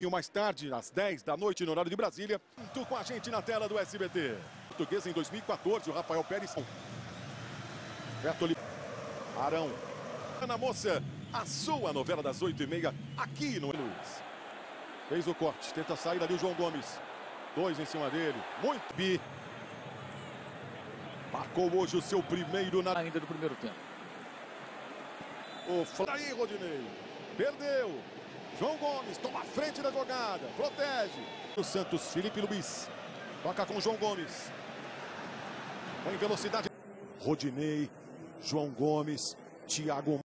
E mais tarde, às 10 da noite, no horário de Brasília, junto com a gente na tela do SBT. Português em 2014, o Rafael Pérez. Beto. Arão. Ana Moça, a sua novela das 8h30, aqui no Luiz. Fez o corte, tenta sair ali o João Gomes. Dois em cima dele, muito bi. Marcou hoje o seu primeiro na... Ainda do primeiro tempo. O. Aí, Rodinei. Perdeu. João Gomes toma a frente da jogada, protege. O Santos, Felipe Luiz. Toca com João Gomes. Em velocidade. Rodinei, João Gomes, Thiago